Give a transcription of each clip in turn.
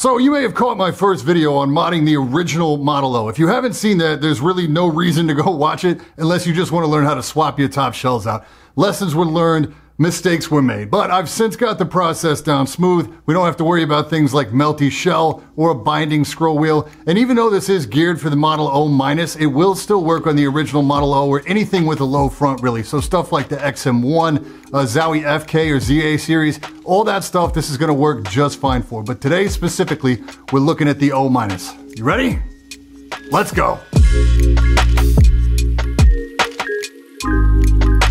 So you may have caught my first video on modding the original Model O. If you haven't seen that, there's really no reason to go watch it unless you just want to learn how to swap your top shells out. Lessons were learned, mistakes were made. But I've since got the process down smooth. We don't have to worry about things like melty shell or a binding scroll wheel. And even though this is geared for the Model O minus, it will still work on the original Model O or anything with a low front really. So stuff like the XM1, uh, Zowie FK or ZA series, all that stuff this is gonna work just fine for. But today specifically, we're looking at the O minus. You ready? Let's go.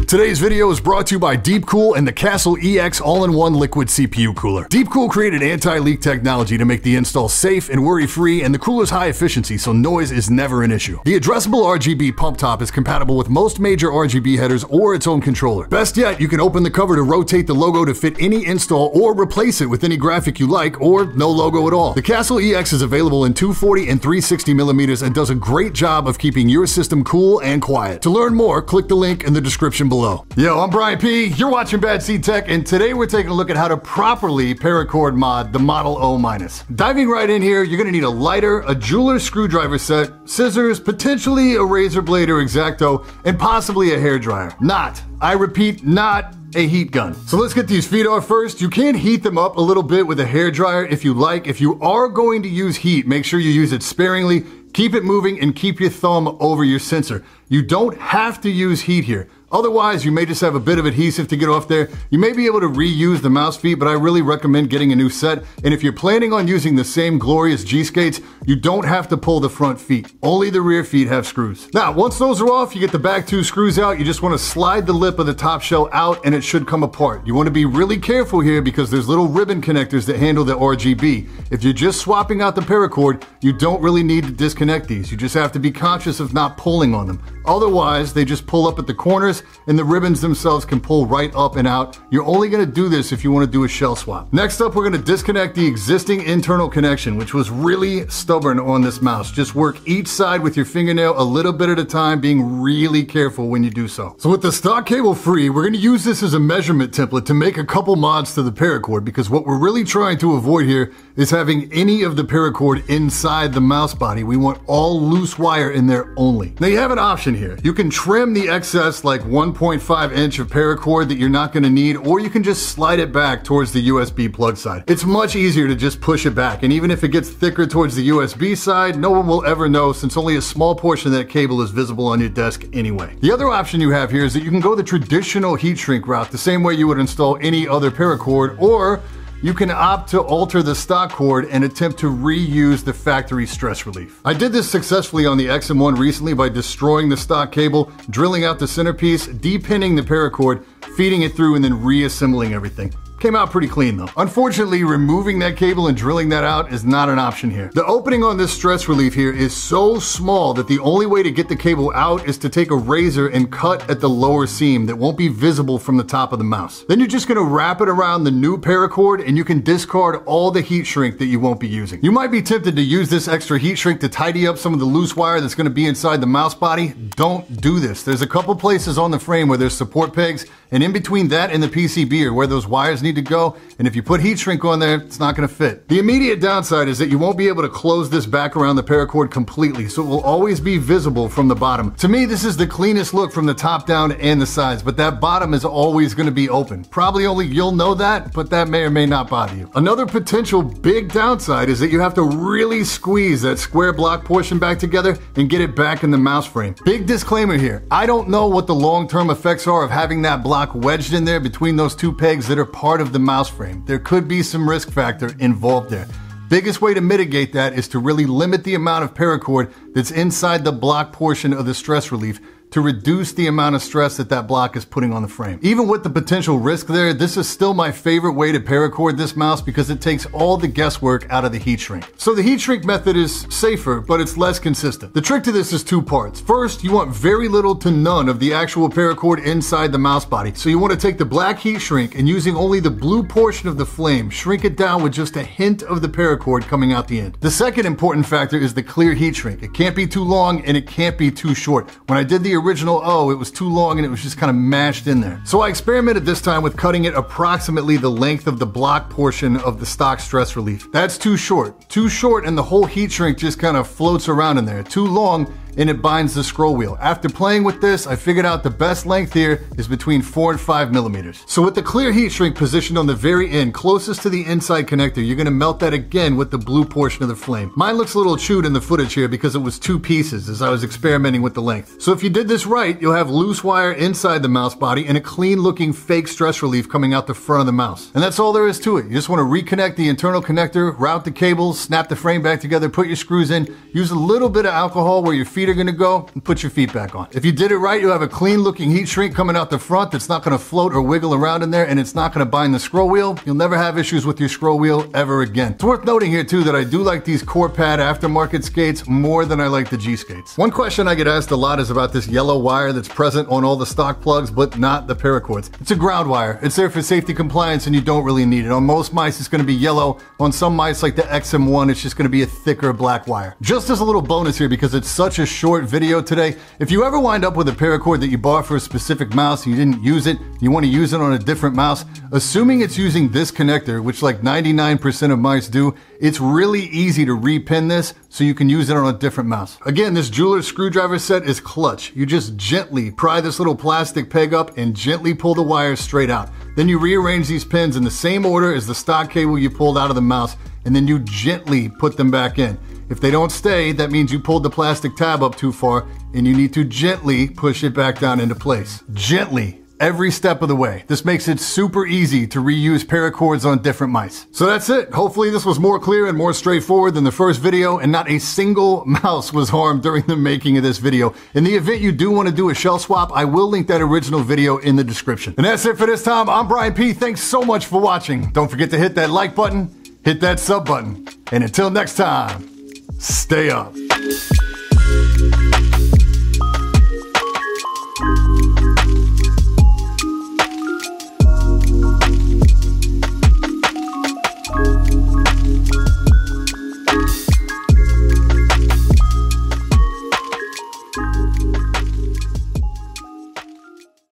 Today's video is brought to you by Deepcool and the Castle EX all-in-one liquid CPU cooler. Deepcool created anti-leak technology to make the install safe and worry-free, and the cooler's high efficiency, so noise is never an issue. The addressable RGB pump top is compatible with most major RGB headers or its own controller. Best yet, you can open the cover to rotate the logo to fit any install or replace it with any graphic you like, or no logo at all. The Castle EX is available in 240 and 360 millimeters and does a great job of keeping your system cool and quiet. To learn more, click the link in the description below below. Yo, I'm Brian P. You're watching Bad Seed Tech, and today we're taking a look at how to properly paracord mod the Model O minus. Diving right in here, you're gonna need a lighter, a jeweler screwdriver set, scissors, potentially a razor blade or X-Acto, and possibly a hair dryer. Not, I repeat, not a heat gun. So let's get these feet off first. You can heat them up a little bit with a hair dryer if you like. If you are going to use heat, make sure you use it sparingly. Keep it moving and keep your thumb over your sensor. You don't have to use heat here. Otherwise, you may just have a bit of adhesive to get off there. You may be able to reuse the mouse feet, but I really recommend getting a new set. And if you're planning on using the same glorious G-Skates, you don't have to pull the front feet. Only the rear feet have screws. Now, once those are off, you get the back two screws out. You just want to slide the lip of the top shell out and it should come apart. You want to be really careful here because there's little ribbon connectors that handle the RGB. If you're just swapping out the paracord, you don't really need to disconnect these. You just have to be conscious of not pulling on them. Otherwise, they just pull up at the corners and the ribbons themselves can pull right up and out. You're only gonna do this if you wanna do a shell swap. Next up, we're gonna disconnect the existing internal connection, which was really stubborn on this mouse. Just work each side with your fingernail a little bit at a time, being really careful when you do so. So with the stock cable free, we're gonna use this as a measurement template to make a couple mods to the paracord because what we're really trying to avoid here is having any of the paracord inside the mouse body. We want all loose wire in there only. Now you have an option here. You can trim the excess like 1.5 inch of paracord that you're not gonna need, or you can just slide it back towards the USB plug side. It's much easier to just push it back, and even if it gets thicker towards the USB side, no one will ever know since only a small portion of that cable is visible on your desk anyway. The other option you have here is that you can go the traditional heat shrink route, the same way you would install any other paracord, or you can opt to alter the stock cord and attempt to reuse the factory stress relief. I did this successfully on the XM1 recently by destroying the stock cable, drilling out the centerpiece, depinning the paracord, feeding it through, and then reassembling everything. Came out pretty clean though. Unfortunately, removing that cable and drilling that out is not an option here. The opening on this stress relief here is so small that the only way to get the cable out is to take a razor and cut at the lower seam that won't be visible from the top of the mouse. Then you're just gonna wrap it around the new paracord and you can discard all the heat shrink that you won't be using. You might be tempted to use this extra heat shrink to tidy up some of the loose wire that's gonna be inside the mouse body. Don't do this. There's a couple places on the frame where there's support pegs and in between that and the PCB are where those wires need to go. And if you put heat shrink on there, it's not gonna fit. The immediate downside is that you won't be able to close this back around the paracord completely, so it will always be visible from the bottom. To me, this is the cleanest look from the top down and the sides, but that bottom is always gonna be open. Probably only you'll know that, but that may or may not bother you. Another potential big downside is that you have to really squeeze that square block portion back together and get it back in the mouse frame. Big disclaimer here, I don't know what the long-term effects are of having that block wedged in there between those two pegs that are part part of the mouse frame. There could be some risk factor involved there. Biggest way to mitigate that is to really limit the amount of paracord that's inside the block portion of the stress relief to reduce the amount of stress that that block is putting on the frame. Even with the potential risk there, this is still my favorite way to paracord this mouse because it takes all the guesswork out of the heat shrink. So the heat shrink method is safer, but it's less consistent. The trick to this is two parts. First, you want very little to none of the actual paracord inside the mouse body. So you want to take the black heat shrink and using only the blue portion of the flame, shrink it down with just a hint of the paracord coming out the end. The second important factor is the clear heat shrink. It can't be too long and it can't be too short. When I did the original O, it was too long and it was just kind of mashed in there. So I experimented this time with cutting it approximately the length of the block portion of the stock stress relief. That's too short. Too short and the whole heat shrink just kind of floats around in there. Too long and it binds the scroll wheel. After playing with this, I figured out the best length here is between 4 and 5 millimeters. So with the clear heat shrink positioned on the very end, closest to the inside connector, you're gonna melt that again with the blue portion of the flame. Mine looks a little chewed in the footage here because it was two pieces as I was experimenting with the length. So if you did this right, you'll have loose wire inside the mouse body and a clean looking fake stress relief coming out the front of the mouse. And that's all there is to it. You just wanna reconnect the internal connector, route the cables, snap the frame back together, put your screws in, use a little bit of alcohol where your feet feet are gonna go and put your feet back on. If you did it right, you'll have a clean looking heat shrink coming out the front that's not gonna float or wiggle around in there and it's not gonna bind the scroll wheel. You'll never have issues with your scroll wheel ever again. It's worth noting here too that I do like these Corepad aftermarket skates more than I like the G skates. One question I get asked a lot is about this yellow wire that's present on all the stock plugs but not the paracords. It's a ground wire. It's there for safety compliance and you don't really need it. On most mice it's gonna be yellow. On some mice like the XM1 it's just gonna be a thicker black wire. Just as a little bonus here because it's such a short video today. If you ever wind up with a paracord that you bought for a specific mouse and you didn't use it, you want to use it on a different mouse, assuming it's using this connector, which like 99% of mice do, it's really easy to repin this so you can use it on a different mouse. Again, this jeweler's screwdriver set is clutch. You just gently pry this little plastic peg up and gently pull the wires straight out. Then you rearrange these pins in the same order as the stock cable you pulled out of the mouse, and then you gently put them back in. If they don't stay, that means you pulled the plastic tab up too far and you need to gently push it back down into place. Gently, every step of the way. This makes it super easy to reuse paracords on different mice. So that's it. Hopefully this was more clear and more straightforward than the first video and not a single mouse was harmed during the making of this video. In the event you do want to do a shell swap, I will link that original video in the description. And that's it for this time. I'm Brian P. Thanks so much for watching. Don't forget to hit that like button, hit that sub button, and until next time, Stay up.